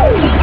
Woo!